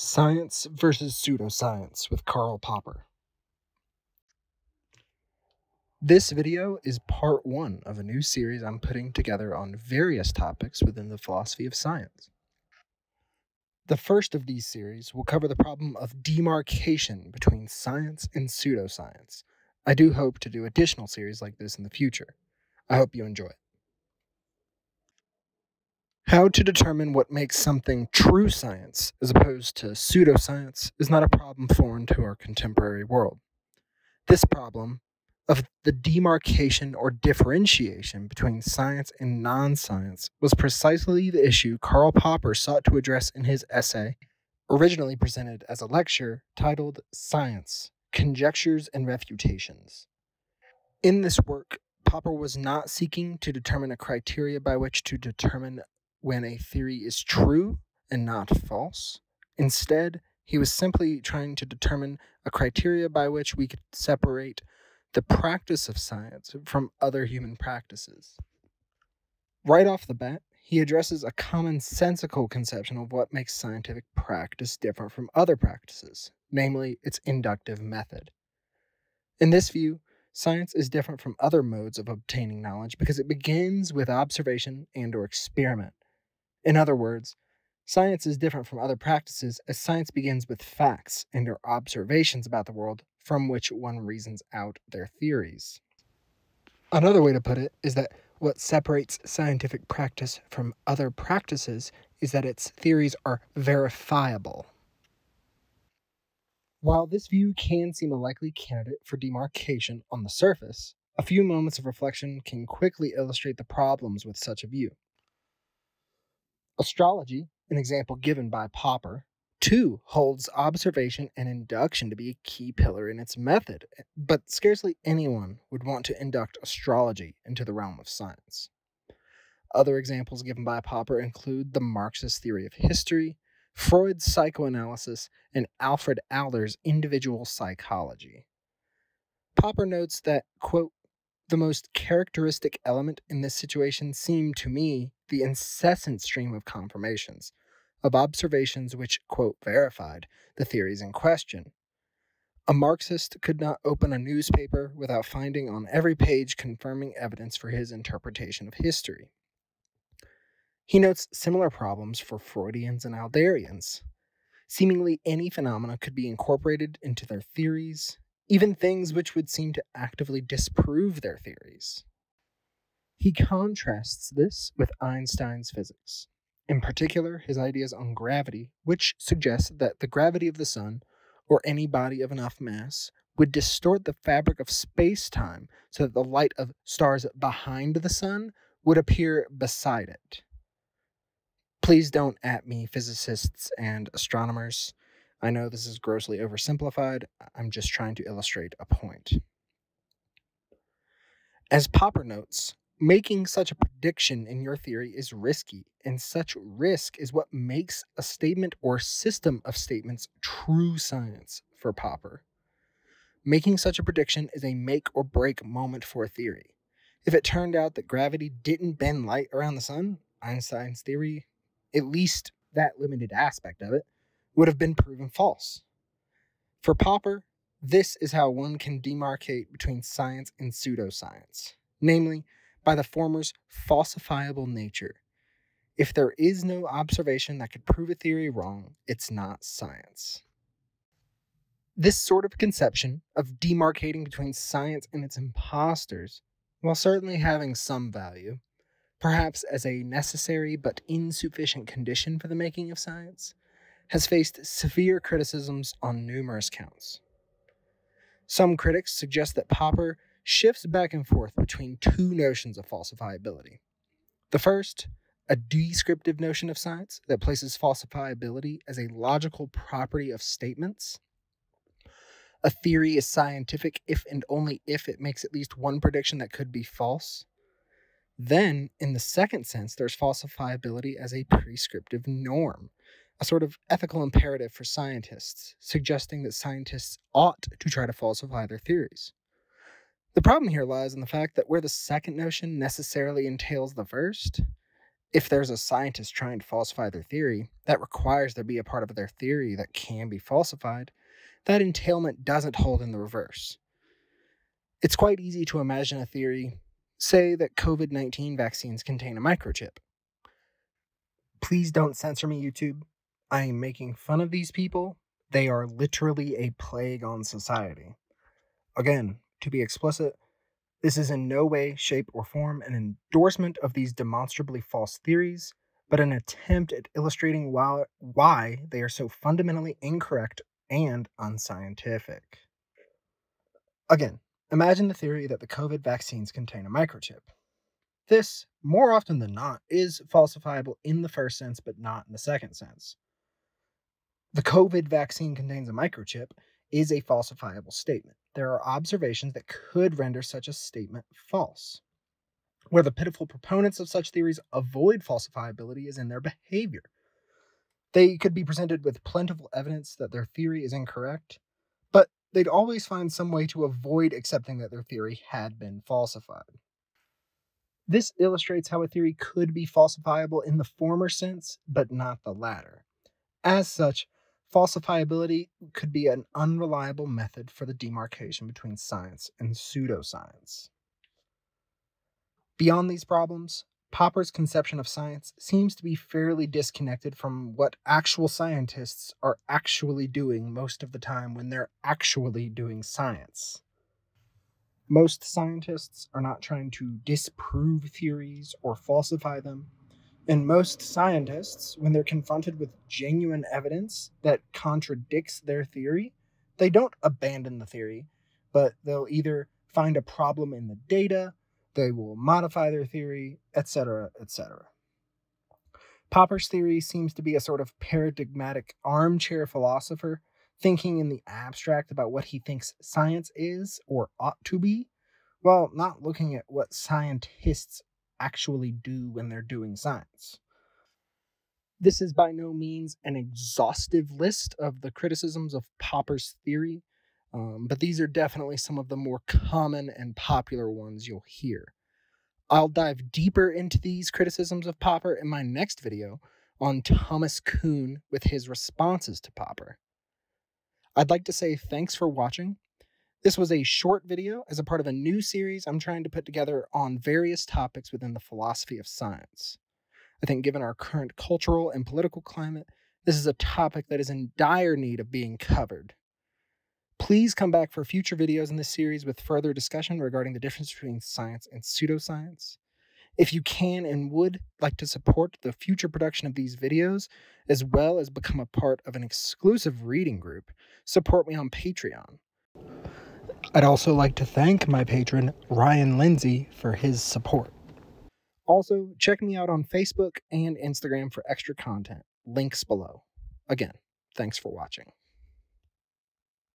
Science versus Pseudoscience with Karl Popper. This video is part one of a new series I'm putting together on various topics within the philosophy of science. The first of these series will cover the problem of demarcation between science and pseudoscience. I do hope to do additional series like this in the future. I hope you enjoy it. How to determine what makes something true science as opposed to pseudoscience is not a problem foreign to our contemporary world. This problem of the demarcation or differentiation between science and non science was precisely the issue Karl Popper sought to address in his essay, originally presented as a lecture titled Science Conjectures and Refutations. In this work, Popper was not seeking to determine a criteria by which to determine when a theory is true and not false. Instead, he was simply trying to determine a criteria by which we could separate the practice of science from other human practices. Right off the bat, he addresses a commonsensical conception of what makes scientific practice different from other practices, namely its inductive method. In this view, science is different from other modes of obtaining knowledge because it begins with observation and or experiment in other words, science is different from other practices as science begins with facts and or observations about the world from which one reasons out their theories. Another way to put it is that what separates scientific practice from other practices is that its theories are verifiable. While this view can seem a likely candidate for demarcation on the surface, a few moments of reflection can quickly illustrate the problems with such a view. Astrology, an example given by Popper, too holds observation and induction to be a key pillar in its method, eh, but scarcely anyone would want to induct astrology into the realm of science. Other examples given by Popper include the Marxist theory of history, Freud's psychoanalysis, and Alfred Adler's individual psychology. Popper notes that, quote, the most characteristic element in this situation seemed to me the incessant stream of confirmations, of observations which, quote, verified the theories in question. A Marxist could not open a newspaper without finding on every page confirming evidence for his interpretation of history. He notes similar problems for Freudians and Adlerians. Seemingly any phenomena could be incorporated into their theories, even things which would seem to actively disprove their theories. He contrasts this with Einstein's physics, in particular, his ideas on gravity, which suggest that the gravity of the sun, or any body of enough mass, would distort the fabric of space time so that the light of stars behind the sun would appear beside it. Please don't at me, physicists and astronomers. I know this is grossly oversimplified. I'm just trying to illustrate a point. As Popper notes, making such a prediction in your theory is risky, and such risk is what makes a statement or system of statements true science for Popper. Making such a prediction is a make or break moment for a theory. If it turned out that gravity didn't bend light around the sun, Einstein's theory, at least that limited aspect of it, would have been proven false. For Popper, this is how one can demarcate between science and pseudoscience, namely, by the former's falsifiable nature. If there is no observation that could prove a theory wrong, it's not science. This sort of conception of demarcating between science and its impostors, while certainly having some value, perhaps as a necessary but insufficient condition for the making of science, has faced severe criticisms on numerous counts. Some critics suggest that Popper shifts back and forth between two notions of falsifiability. The first, a descriptive notion of science that places falsifiability as a logical property of statements. A theory is scientific if and only if it makes at least one prediction that could be false. Then, in the second sense, there's falsifiability as a prescriptive norm a sort of ethical imperative for scientists, suggesting that scientists ought to try to falsify their theories. The problem here lies in the fact that where the second notion necessarily entails the first, If there's a scientist trying to falsify their theory, that requires there be a part of their theory that can be falsified. That entailment doesn't hold in the reverse. It's quite easy to imagine a theory, say that COVID 19 vaccines contain a microchip. Please don't censor me, YouTube. I am making fun of these people. They are literally a plague on society. Again, to be explicit, this is in no way, shape, or form an endorsement of these demonstrably false theories, but an attempt at illustrating why, why they are so fundamentally incorrect and unscientific. Again, imagine the theory that the COVID vaccines contain a microchip. This, more often than not, is falsifiable in the first sense, but not in the second sense. The COVID vaccine contains a microchip is a falsifiable statement. There are observations that could render such a statement false. Where the pitiful proponents of such theories avoid falsifiability is in their behavior. They could be presented with plentiful evidence that their theory is incorrect, but they'd always find some way to avoid accepting that their theory had been falsified. This illustrates how a theory could be falsifiable in the former sense, but not the latter. As such, Falsifiability could be an unreliable method for the demarcation between science and pseudoscience. Beyond these problems, Popper's conception of science seems to be fairly disconnected from what actual scientists are actually doing most of the time when they're actually doing science. Most scientists are not trying to disprove theories or falsify them, and most scientists, when they're confronted with genuine evidence that contradicts their theory, they don't abandon the theory, but they'll either find a problem in the data, they will modify their theory, etc., etc. Popper's theory seems to be a sort of paradigmatic armchair philosopher thinking in the abstract about what he thinks science is or ought to be, while not looking at what scientists actually do when they're doing science. This is by no means an exhaustive list of the criticisms of Popper's theory, um, but these are definitely some of the more common and popular ones you'll hear. I'll dive deeper into these criticisms of Popper in my next video on Thomas Kuhn with his responses to Popper. I'd like to say thanks for watching. This was a short video as a part of a new series I'm trying to put together on various topics within the philosophy of science. I think, given our current cultural and political climate, this is a topic that is in dire need of being covered. Please come back for future videos in this series with further discussion regarding the difference between science and pseudoscience. If you can and would like to support the future production of these videos, as well as become a part of an exclusive reading group, support me on Patreon. I'd also like to thank my patron, Ryan Lindsay, for his support. Also, check me out on Facebook and Instagram for extra content. Links below. Again, thanks for watching.